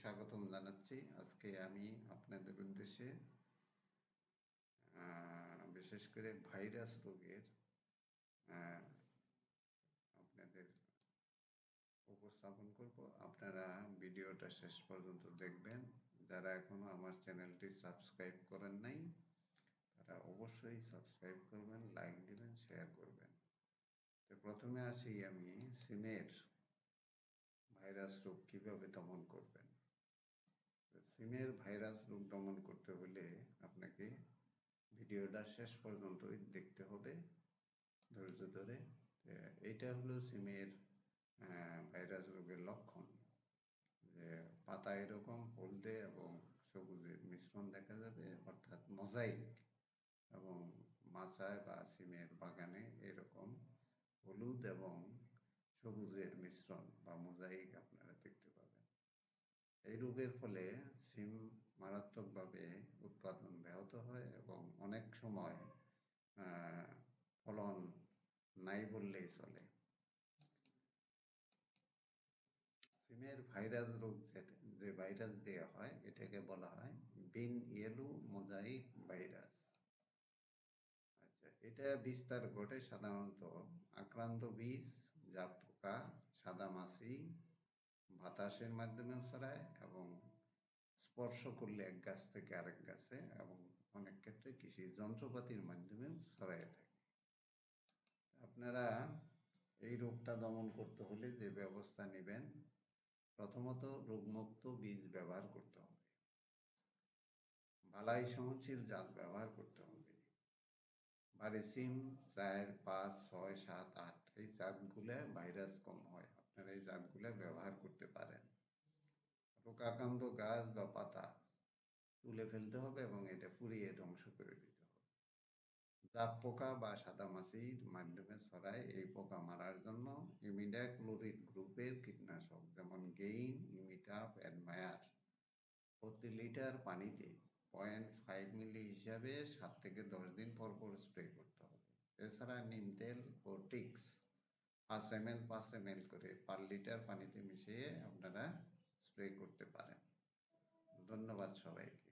স্বাগতম জানাচ্ছি। আজকে আমি আপনাদের উদ্দেশ্যে বিশেষ করে ভাইরাস রোগের আপনাদের উপস্থাপন করব। আপনারা ভিডিওটা শেষ পর্যন্ত দেখবেন। যারা এখনও আমার চ্যানেলটি সাবস্ক্রাইব করেন নাই, তারা অবশ্যই সাবস্ক্রাইব করবেন, লাইক দিবেন, শেয়ার করবেন। তো প্রথমে আসি আমি সিমের ভাইরাস রোগ কীভাবে দমন করবেন। সিমের ভাইরাস রোগ দমন করতে হলে আপনাকে ভিডিওটা শেষ পর্যন্ত দেখতে হবে। ধৈর্য ধরে। এইটা হলো সিমের ভাইরাস রোগের লক্ষণ। যে পাতা এরকম হলদে এবং সবুজের মিশ্রণ দেখা যাবে, অর্থাৎ মোজাইক এবং মাছায় বা সিমের বাগানে এরকম হলুদ এবং সবুজের মিশ্রণ বা মোজাইক আপনারা দেখতে এই রোগের ফলে সিম মারাত্মকভাবে উৎপাদন ব্যাহত হয় এবং অনেক সময় ফলন নাই বললেই চলে। সিমের ভাইরাস রোগ যে ভাইরাস দেওয়া হয়, এটাকে বলা হয় বিন ইয়েলো মোজাইক ভাইরাস। আচ্ছা এটা বিস্তার ঘটে সাধারণত আক্রান্ত বীজ জাপ পোকা সাদা মাছি বাতাসের মাধ্যমেও ছড়ায় এবং স্পর্শ করলে এক গাছ থেকে আরেক গাছে এবং অনেক ক্ষেত্রে কৃষি যন্ত্রপাতির মাধ্যমেও ছড়াই থাকে। আপনারা এই রোগটা দমন করতে হলে যে ব্যবস্থা নেবেন, প্রথমত রোগমুক্ত বীজ ব্যবহার করতে হবে। বালাই সহনশীল জাত ব্যবহার করতে হবে। বারিসিম চার, পাঁচ, ছয়, সাত, আট এই জাতগুলো ভাইরাস কম হয়। আপনারা এই জাতগুলো ব্যবহার করতে রোগাক্রান্ত গাছ বা পাতা তুলে ফেলতে হবে এবং এটা পুড়িয়ে ধ্বংস করে দিতে হবে। জাপ পোকা বা সাদা মাছির মাধ্যমে ছড়ায় এই পোকা মারার জন্য ইমিডাক্লোরিড গ্রুপের কীটনাশক যেমন গেইন ইমিটাপ অ্যাডমায়ার প্রতি লিটার পানিতে পয়েন্ট ফাইভ মিলি হিসাবে সাত থেকে দশ দিন পর পর স্প্রে করতে হবে। এছাড়া নিম তেল ও টিক্স পাঁচ এম এল পাঁচ এম এল করে পার লিটার পানিতে মিশিয়ে আপনারা স্প্রে করতে পারেন। ধন্যবাদ সবাইকে।